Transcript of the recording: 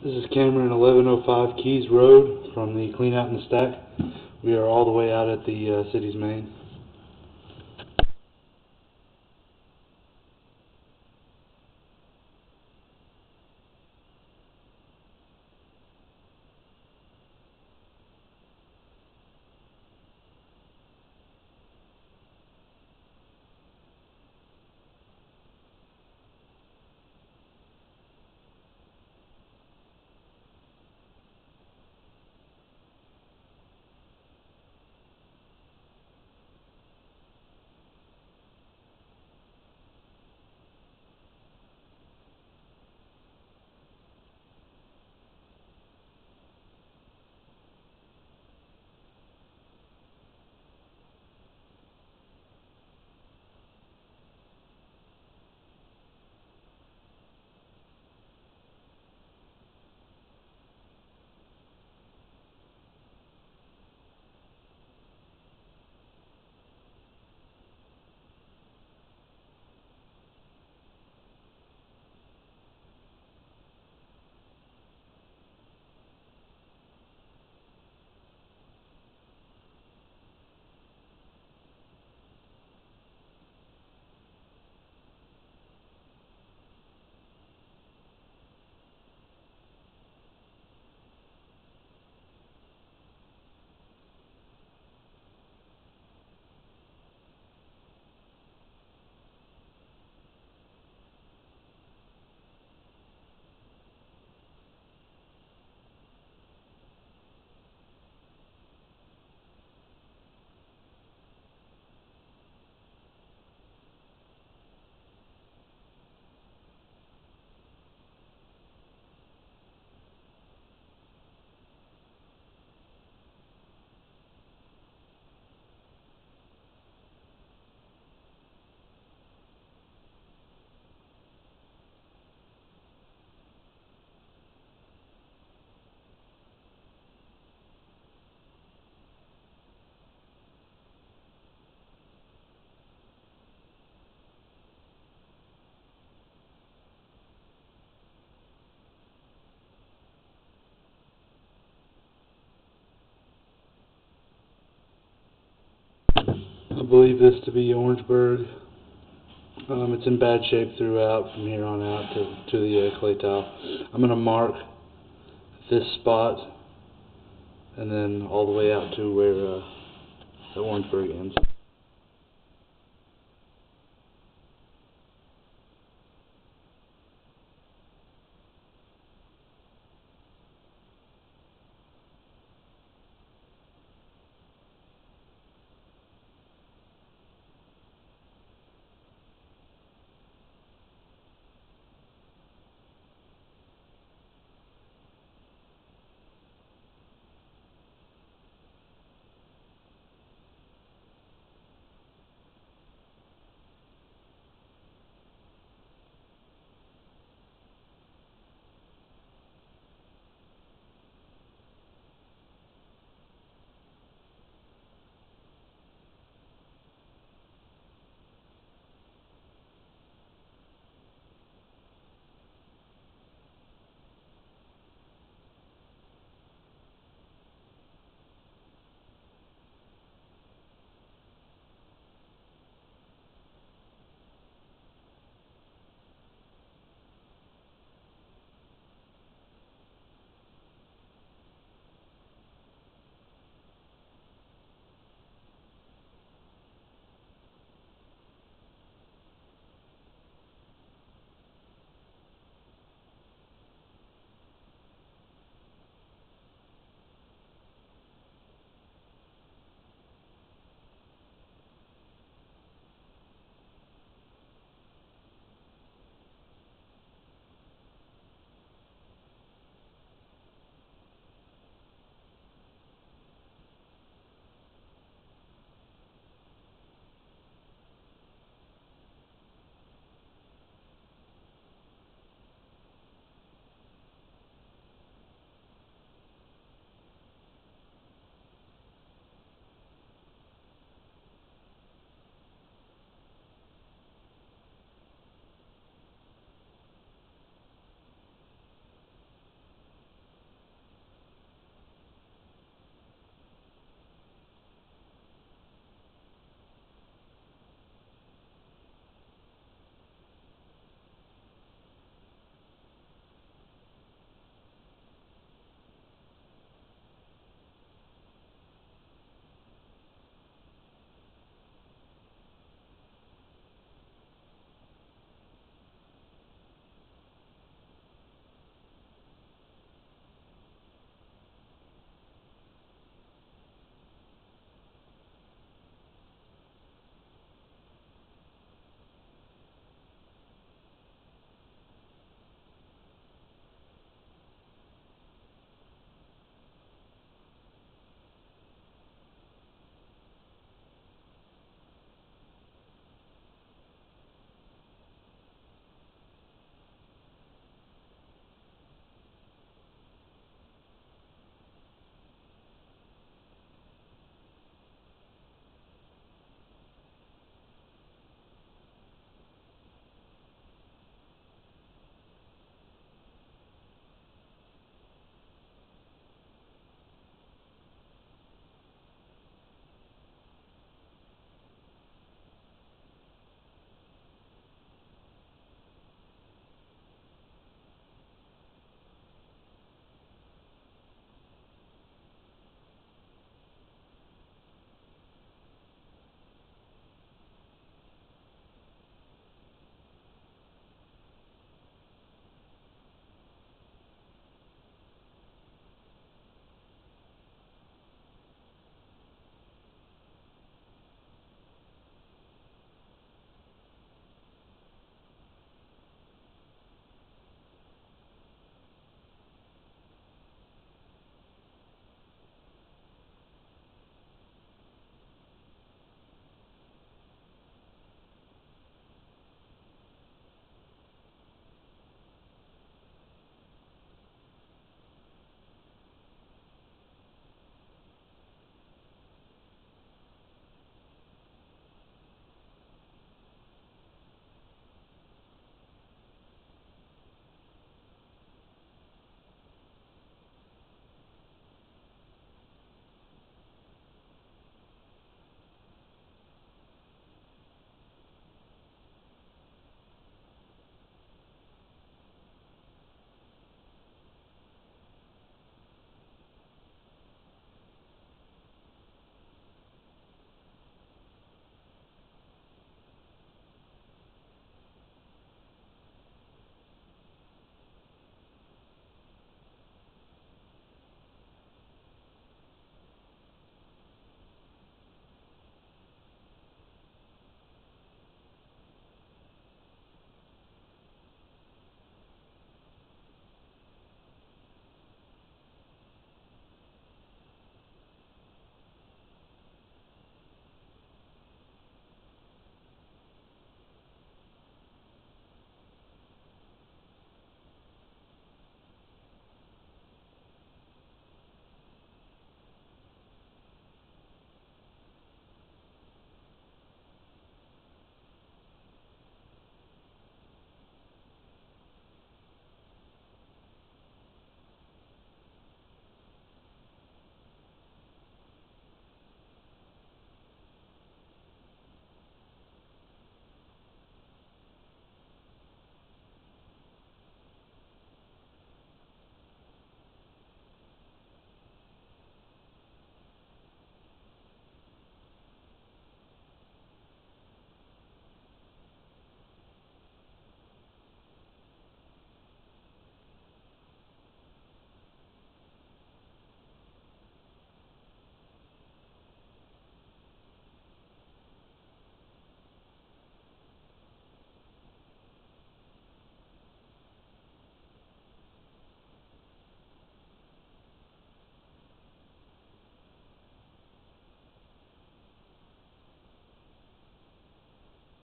This is Cameron, 1105 Kees Road from the Clean Out and Stack. We are all the way out at the uh, city's main. Believe this to be Orangeburg. Um, it's in bad shape throughout from here on out to, to the uh, clay tile. I'm going to mark this spot and then all the way out to where uh, the Orangeburg ends.